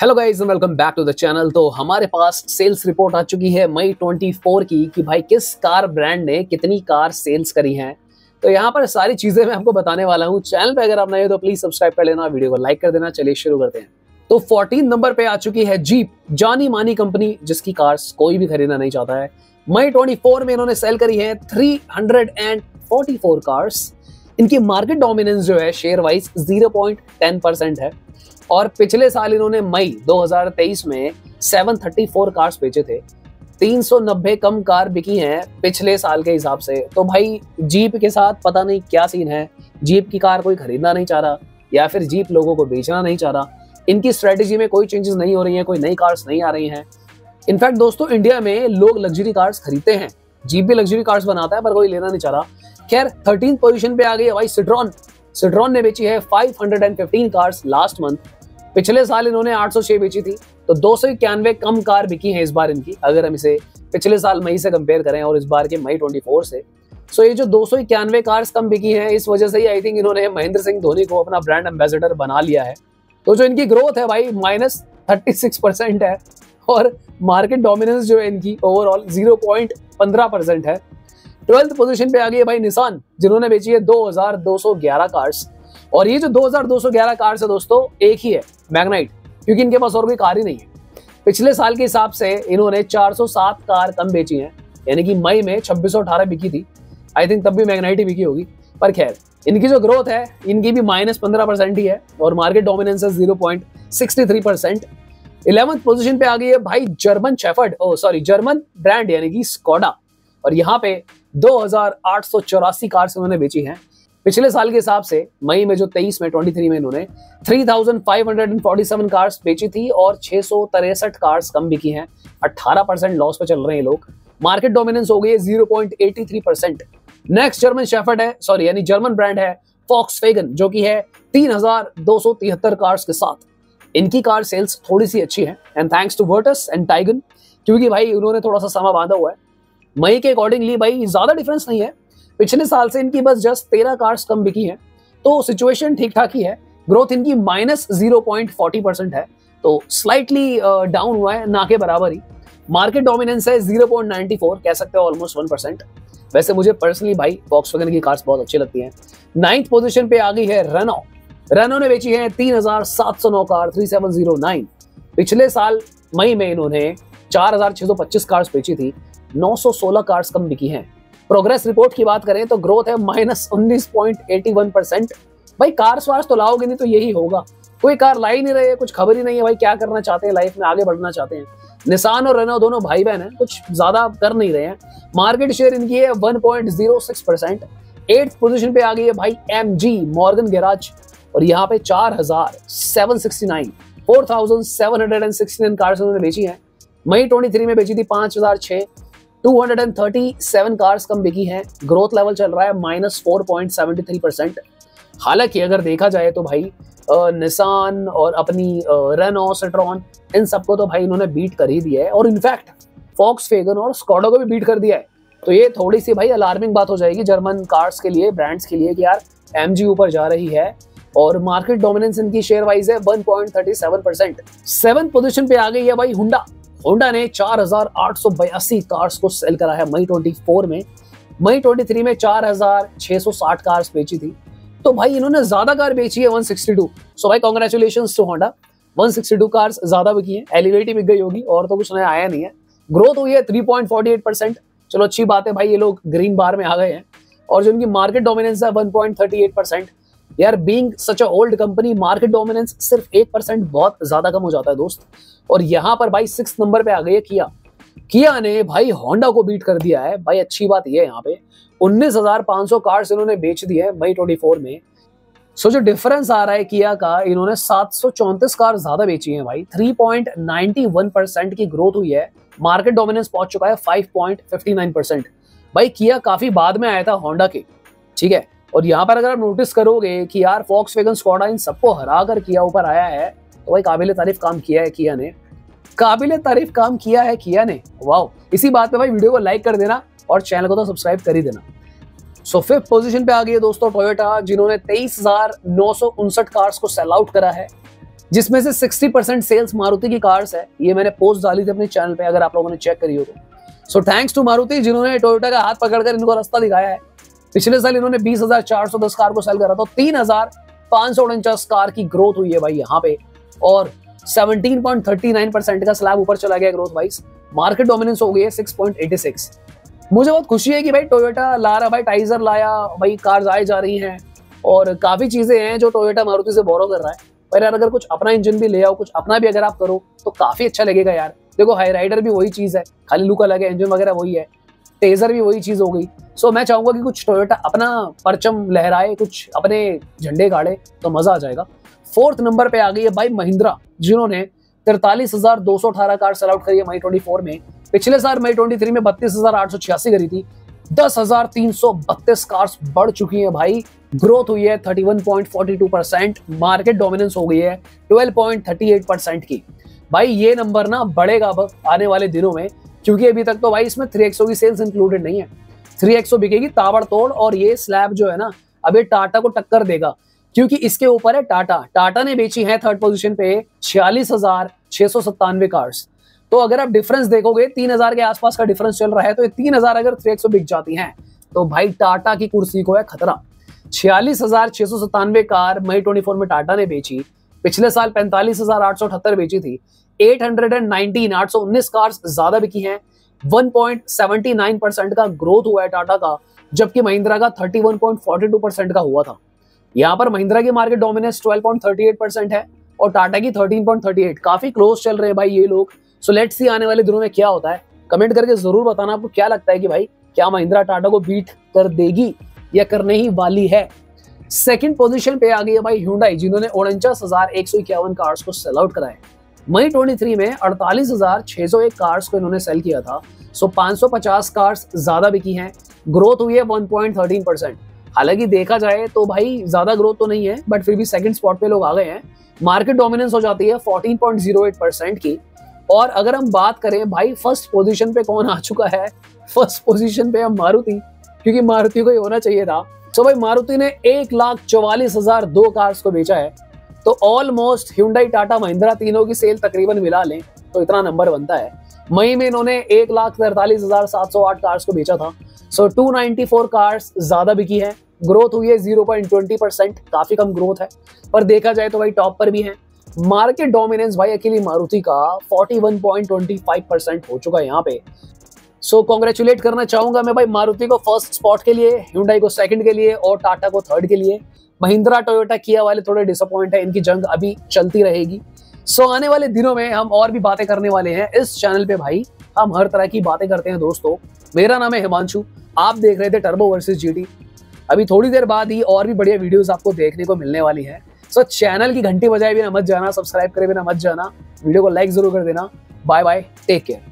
Hello guys and welcome back to the channel तो हमारे पास sales report आ चुकी है मई 24 की कि भाई किस कार ब्रांड ने कितनी कार सेल्स करी हैं। तो यहाँ पर सारी चीज़ें मैं आपको बताने वाला हूँ। चैनल पे अगर आप नए हो तो प्लीज़ सब्सक्राइब कर लेना वीडियो को लाइक कर देना। चलिए शुरू करते हैं। तो 14 नंबर पे आ चुकी है जीप जानी मानी कंपनी जिसकी कार्स कोई भी खरीदना नहीं चाहता है। मई 24 में इन्होंने सेल करी है 344 कार्स इनकी मार्केट डोमिनेंस जो है शेयर वाइज 0.10 परसेंट है। और पिछले साल इन्होंने मई 2023 में 734 कार्स बेचे थे। 390 कम कार बिकी हैं पिछले साल के हिसाब से। तो भाई जीप के साथ पता नहीं क्या सीन है। जीप की कार कोई खरीदना नहीं चाह रहा, या फिर जीप लोगों को बेचना नहीं चाह रहा। इनकी स्ट्रेटेजी में कोई चेंजेस नहीं हो रही हैं, कोई नई कार्स नहीं आ रही हैं। इनफैक्ट दोस्तों इंडिया में लोग लग्जरी कार्स खरीदते हैं। जीप भी लग्जरी कार्स बनाता है, पर कोई लेना नहीं चाह रहा। खैर थर्टीन पोजिशन पे आ गई है भाई सिट्रॉन सिट्रॉन ने बेची है 515 कार्स लास्ट मंथ पिछले साल इन्होंने 806 बेची थी तो दो सौ इक्यानवे कम कार बिकी हैं इस बार इनकी, अगर हम इसे पिछले साल मई से कंपेयर करें और इस बार के मई 24 से। सो ये जो दो सौ इक्यानवे कार्स कम बिकी हैं, इस वजह से ही आई थिंक इन्होंने महेंद्र सिंह धोनी को अपना ब्रांड एम्बेसडर बना लिया है। तो जो इनकी ग्रोथ है भाई माइनस थर्टी सिक्स परसेंट है और मार्केट डोमिनेंस जो है इनकी ओवरऑल ज़ीरो पॉइंट पंद्रह परसेंट है। ट्वेल्थ पोजीशन पे आ गई है भाई निशान जिन्होंने बेची है दो हज़ार दो सौ ग्यारह कार्स और ये जो 2211 कार है दोस्तों, एक ही है मैग्नाइट क्योंकि इनके पास और कोई कार ही नहीं है। पिछले साल के हिसाब से इन्होंने 407 कार कम बेची हैं, यानी कि मई में 2618 बिकी थी। आई थिंक तब भी मैग्नाइट ही बिकी होगी, पर खैर, इनकी जो ग्रोथ है, इनकी भी माइनस पंद्रह परसेंट ही है और मार्केट डोमिनेंस है zero point sixty three percent eleventh position पे आ गई है भाई German shepherd oh sorry German brand यानी कि स्कोडा और यहाँ पे दो हज़ार आठ सौ चौरासी कार उन्होंने बेची हैं। पिछले साल के हिसाब से मई में जो 23 में 23 में इन्होंने 3,547 कार्स बेची थी और छह कार्स कम बिकी हैं। 18 परसेंट लॉस पे चल रहे हैं लोग। मार्केट डोमिनेंस हो गई है 0.83 परसेंट नेक्स्ट जर्मन शेफर्ड है सॉरी यानी जर्मन ब्रांड है फॉक्स फेगन जो कि है तीन हज़ार दो सौ तिहत्तर कार्स के साथ। इनकी कार सेल्स थोड़ी सी अच्छी है and thanks to Virtus and Taigun क्योंकि भाई उन्होंने थोड़ा सा समय बांधा हुआ है। मई के अकॉर्डिंगली भाई ज़्यादा डिफरेंस नहीं है। पिछले साल से इनकी बस जस्ट तेरह कार्स कम बिकी हैं। तो सिचुएशन ठीक ठाक ही है। ग्रोथ इनकी minus zero point forty percent है। तो स्लाइटली डाउन हुआ है, ना के बराबर ही। मार्केट डोमिनेंस है ज़ीरो पॉइंट नाइनटी फोर कह सकते हो ऑलमोस्ट वन परसेंट वैसे मुझे पर्सनली भाई वॉक्स की कार्स बहुत अच्छी लगती हैं। नाइन्थ पोजिशन पे आ गई है रेनो रेनो ने बेची है तीन हज़ार सात सौ नौ car three seven zero nine पिछले साल, मई में इन्होंने चार हज़ार छह सौ पच्चीस कार्स बेची थी। नौ सौ सोलह कार्स कम बिकी हैं। प्रोग्रेस रिपोर्ट की बात करें तो ग्रोथ है माइनस उन्नीस पॉइंट एटी वन परसेंट। भाई कार स्वास्थ्य तो लाओगे नहीं तो यही होगा। कोई कार ला ही नहीं रही, कुछ खबर ही नहीं है भाई, क्या करना चाहते हैं लाइफ में, आगे बढ़ना चाहते हैं। निशान और रेनो दोनों भाई बहन हैं, कुछ ज़्यादा कर नहीं रहे हैं। मार्केट शेयर इनकी है 1.06 परसेंट। एट्थ पोजिशन पे आ गई है भाई एम जी मॉर्गन गैराज और यहाँ पे चार हज़ार seven sixty nine. Four thousand seven hundred and sixty nine cars उन्होंने बेची है। मई ट्वेंटी थ्री में बेची थी पाँच हज़ार छह 237 कार्स कम बिकी हैं। ग्रोथ लेवल चल रहा है minus four point seventy three percent हालाँकि अगर देखा जाए तो भाई निशान और अपनी रेनो सेट्रॉन इन सबको तो भाई इन्होंने बीट कर ही दिया है। और इनफैक्ट फॉक्स फेगन और स्कॉडो को भी बीट कर दिया है। तो ये थोड़ी सी भाई अलार्मिंग बात हो जाएगी जर्मन कार्स के लिए ब्रांड्स के लिए कि यार MG ऊपर जा रही है और मार्केट डोमिनेंस इनकी शेयर वाइज है 1.37 परसेंट सेवन पोजिशन पे आ गई है भाई हुंडा होंडा ने चार हज़ार आठ सौ बयासी कार्स को सेल करा है मई 24 में। मई 23 में चार हज़ार छह सौ साठ कार्स बेची थी। तो भाई इन्होंने ज़्यादा कार बेची है 162 सो भाई कॉन्ग्रेचुलेशन टू होंडा 162 कार्स ज़्यादा बिकी है एलिवेटी बिक गई होगी, और तो कुछ नया आया नहीं है। ग्रोथ हुई है 3.48 परसेंट चलो अच्छी बात है भाई, ये लोग ग्रीन बार में आ गए हैं। और जो इनकी मार्केट डोमिनेंस है 1.38 परसेंट यार being such old company market dominance सिर्फ़ एक परसेंट बहुत ज़्यादा कम हो जाता है दोस्त। और यहाँ पर भाई सिक्स नंबर पे आ गई है किया। किया ने भाई होंडा को बीट कर दिया है। भाई अच्छी बात यह है यहाँ पे। उन्नीस हज़ार पाँच सौ कार्स इन्होंने बेच दिए है मई ट्वेंटी फोर में। सो जो डिफरेंस आ रहा है किया का, इन्होंने सात सौ चौंतीस कार ज़्यादा बेची है भाई। Three point ninety one percent की ग्रोथ हुई है। मार्केट डोमिनेंस पहुँच चुका है five point fifty nine percent भाई किया काफ़ी बाद में आया था होंडा के। ठीक है? और यहाँ पर अगर आप नोटिस करोगे कि यार फॉक्स वेगन स्कॉडा इन सबको हरा कर किया, ऊपर आया है तो भाई काबिल तारीफ़ काम किया है किया ने। काबिल तारीफ़ काम किया है किया ने। वाह इसी बात पे भाई वीडियो को लाइक कर देना और चैनल को तो सब्सक्राइब कर ही देना। सो फिफ्थ पोजीशन पे आ गई है दोस्तों टोयोटा जिन्होंने तेईस हज़ार नौ सौ उनसठ कार्स को सेल आउट करा है, जिसमें से 60 परसेंट सेल्स मारुति की कार्स है। ये मैंने पोस्ट डाली थी अपने चैनल पे, अगर आप लोगों ने चेक करी हो तो। सो थैंक्स टू मारुति, जिन्होंने टोयोटा का हाथ पकड़कर इनको रास्ता दिखाया है। पिछले साल इन्होंने बीस हज़ार चार सौ दस कार को सेल करा तो तीन हज़ार पाँच सौ उनचास कार की ग्रोथ हुई है भाई यहाँ पे। और 17.39 परसेंट का स्लैब ऊपर चला गया ग्रोथ वाइज मार्केट डोमिनेंस हो गई है 6.86 मुझे बहुत खुशी है कि भाई टोयोटा ला रहा भाई टाइजर लाया, भाई कार्स आए जा रही हैं। और काफ़ी चीज़ें हैं जो टोयोटा मारुति से बोरो कर रहा है। पर यार अगर कुछ अपना इंजन भी ले आओ, कुछ अपना भी अगर आप करो तो काफ़ी अच्छा लगेगा यार। देखो हाई राइडर भी वही चीज़ है, खाली लुक अलग है इंजन वगैरह वही है। टेजर भी वही चीज़ हो गई। सो so, मैं चाहूँगा कि कुछ टोयोटा अपना परचम लहराए कुछ अपने झंडे गाड़े तो मज़ा आ जाएगा। फोर्थ नंबर पे आ गई है भाई महिंद्रा जिन्होंने तिरतालीस हज़ार दो सौ अठारह कार सेल आउट करी है मई ट्वेंटी फोर में। पिछले साल मई ट्वेंटी थ्री में बत्तीस हज़ार आठ सौ छियासी करी थी। दस हज़ार तीन सौ बत्तीस कार्स बढ़ चुकी है भाई। ग्रोथ हुई है thirty one point forty two percent. Market dominance हो गई है twelve point thirty eight percent की। भाई ये नंबर ना बढ़ेगा अब आने वाले दिनों में। क्योंकि अभी तक तो भाई इसमें थ्री एक्सो की सेल्स इंक्लूडेड नहीं है। थ्री एक्सो बिकेगी ताबड़तोड़ और ये स्लैब जो है ना, अभी टाटा को टक्कर देगा। क्योंकि इसके ऊपर है टाटा। टाटा ने बेची है थर्ड पोजीशन पे छियालीस हज़ार छह सौ सत्तानवे कार्स तो अगर आप डिफरेंस देखोगे, तीन हज़ार के आसपास का डिफरेंस चल रहा है तो ये तीन हज़ार अगर थ्री एक्सो बिक जाती हैं तो भाई टाटा की कुर्सी को है खतरा। छियालीस हज़ार छह सौ सत्तानवे कार मई ट्वेंटी फोर में टाटा ने बेची। पिछले साल पैंतालीस हज़ार आठ सौ अठहत्तर बेची थी। 819 819 कार्स ज़्यादा बिकी हैं। 1.79 परसेंट का ग्रोथ हुआ है टाटा का, जबकि महिंद्रा का 31.42 परसेंट का हुआ था। यहाँ पर महिंद्रा की मार्केट डोमिनेंस 12.38 परसेंट है और टाटा की 13.38 काफ़ी क्लोज चल रहे हैं भाई ये लोग। सो लेट्स सी आने वाले दिनों में क्या होता है। कमेंट करके ज़रूर बताना आपको क्या लगता है कि भाई क्या महिंद्रा टाटा को बीट कर देगी या करने ही वाली है। सेकंड पोजीशन पे आ गई है भाई हुंडई जिन्होंने उनचास हज़ार एक सौ इक्यावन कार्स को सेल आउट कराए। मई 23 में अड़तालीस हज़ार छह सौ एक कार्स को इन्होंने सेल किया था। सो 550 कार्स ज़्यादा बिकी हैं। ग्रोथ हुई है 1.13 परसेंट हालाँकि देखा जाए तो भाई, ज़्यादा ग्रोथ तो नहीं है बट फिर भी सेकंड स्पॉट पे लोग आ गए हैं। मार्केट डोमिनेंस हो जाती है 14.08 परसेंट की। और अगर हम बात करें, भाई फ़र्स्ट पोजीशन पे कौन आ चुका है? फ़र्स्ट पोजीशन पे हम मारुति, क्योंकि मारुति को ही होना चाहिए था। सो भाई, मारुति ने एक लाख चौवालीस हज़ार दो कार्स को बेचा है। तो ऑलमोस्ट ह्यूंडाई टाटा महिंद्रा तीनों की सेल तकरीबन मिला लें तो इतना नंबर बनता है। मई में इन्होंने एक लाख तैतालीस हज़ार सात सौ आठ कार्स को बेचा था। So two ninety four cars ज़्यादा बिकी है। ग्रोथ हुई है ज़ीरो पॉइंट ट्वेंटी परसेंट काफ़ी कम ग्रोथ है। पर देखा जाए तो भाई टॉप पर भी है। मार्केट डोमिनेंस भाई अकेली मारुति का 41.25 परसेंट हो चुका है यहाँ पे। सो so, कॉन्ग्रेचुलेट करना चाहूँगा मैं भाई मारुति को फ़र्स्ट स्पॉट के लिए ह्यूंडाई को सेकंड के लिए और टाटा को थर्ड के लिए। महिंद्रा टोयोटा किया वाले थोड़े डिसअपॉइंट है इनकी जंग अभी चलती रहेगी। सो so, आने वाले दिनों में हम और भी बातें करने वाले हैं इस चैनल पे भाई। हम हर तरह की बातें करते हैं दोस्तों। मेरा नाम है हिमांशु आप देख रहे थे टर्बो वर्सेस जीटी अभी थोड़ी देर बाद ही और भी बढ़िया वीडियोस आपको देखने को मिलने वाली है। सो so, चैनल की घंटी बजाए बिना मत जाना सब्सक्राइब करे बिना मत जाना। वीडियो को लाइक ज़रूर कर देना। Bye bye take care